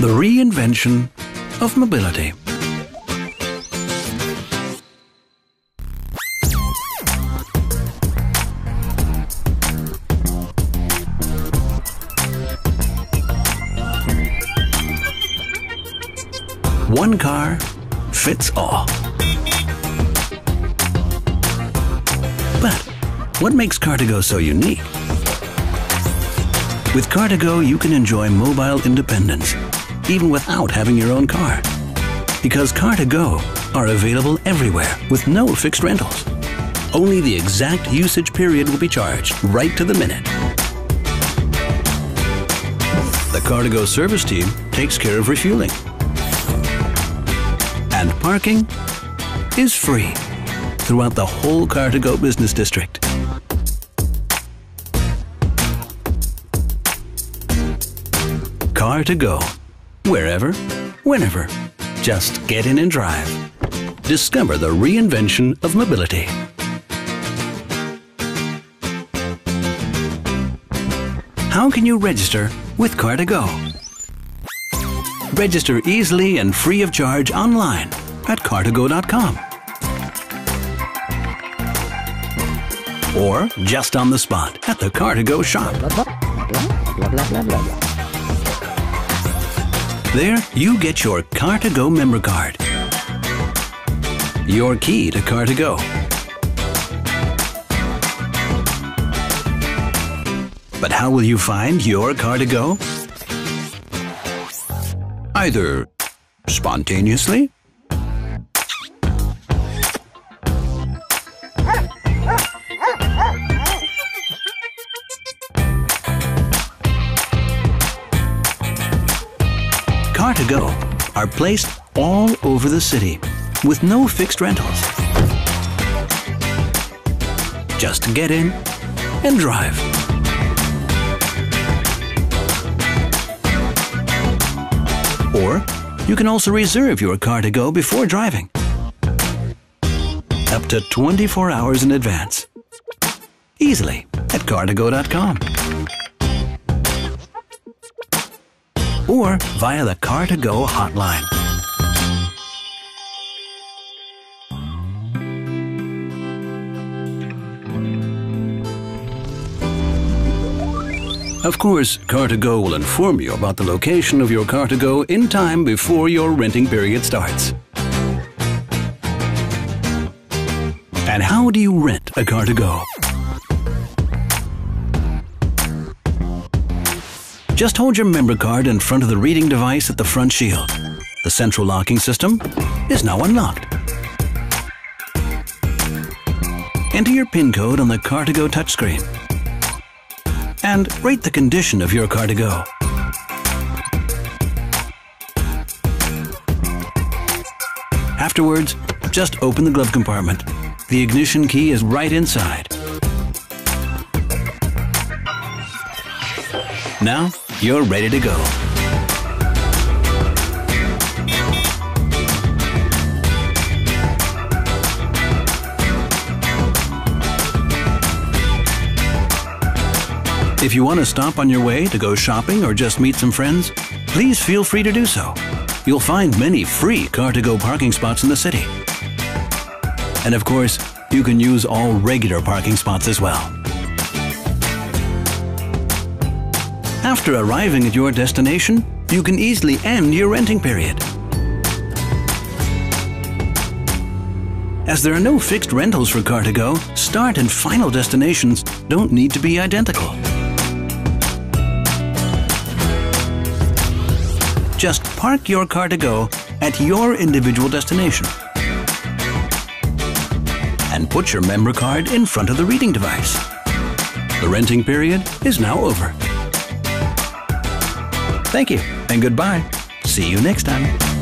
The reinvention of mobility. One car fits all. But what makes Car2Go so unique? With Car2Go, you can enjoy mobile independence, even without having your own car. Because Car2Go are available everywhere with no fixed rentals. Only the exact usage period will be charged, right to the minute. The Car2Go service team takes care of refueling. And parking is free throughout the whole Car2Go business district. Car2Go. Wherever, whenever. Just get in and drive. Discover the reinvention of mobility. How can you register with Car2Go? Register easily and free of charge online at car2go.com. Or just on the spot at the Car2Go shop. There, you get your Car2Go member card. Your key to Car2Go. But how will you find your Car2Go? Either spontaneously Car2Go are placed all over the city with no fixed rentals. Just get in and drive. Or you can also reserve your Car2Go before driving. Up to 24 hours in advance. Easily at car2go.com. Or via the Car2Go hotline. Of course, Car2Go will inform you about the location of your Car2Go in time before your renting period starts. And how do you rent a Car2Go? Just hold your member card in front of the reading device at the front shield. The central locking system is now unlocked. Enter your PIN code on the Car2Go touchscreen and rate the condition of your Car2Go. Afterwards, just open the glove compartment. The ignition key is right inside. Now, you're ready to go. If you want to stop on your way to go shopping or just meet some friends, please feel free to do so. You'll find many free Car2Go parking spots in the city. And of course, you can use all regular parking spots as well. After arriving at your destination, you can easily end your renting period. As there are no fixed rentals for Car2Go, start and final destinations don't need to be identical. Just park your Car2Go at your individual destination. And put your member card in front of the reading device. The renting period is now over. Thank you and goodbye. See you next time.